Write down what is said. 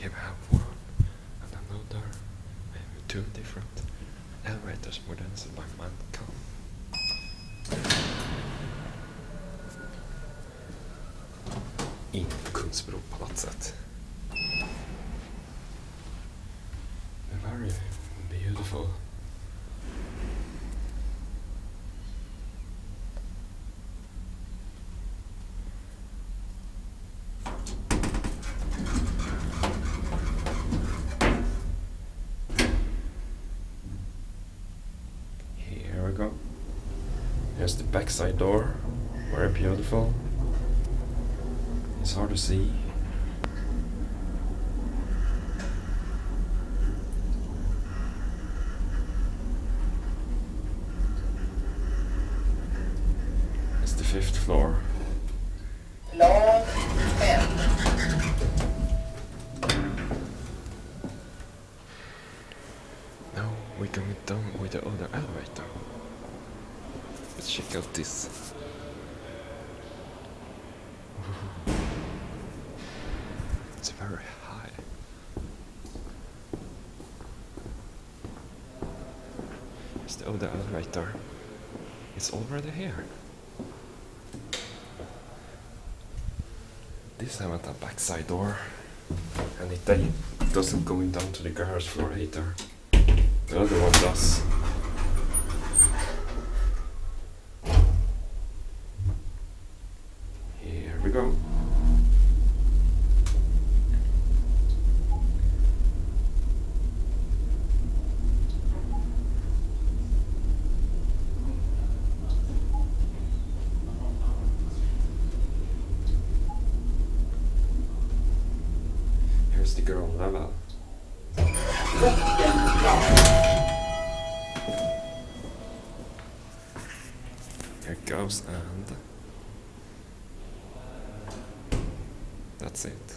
We have one and another. Have two different elevators than by come. In Kungsbropalatset. Very beautiful. Here we go. Here's the backside door. Very beautiful. It's hard to see. It's the fifth floor. Plan fem. Now we're going down with the other elevator. Check out this. It's very high. It's the other elevator. It's already here. This haven't a backside door, and it doesn't go down to the garage floor either. The other one does. Here we go. Here's the girl level. Here goes, and that's it.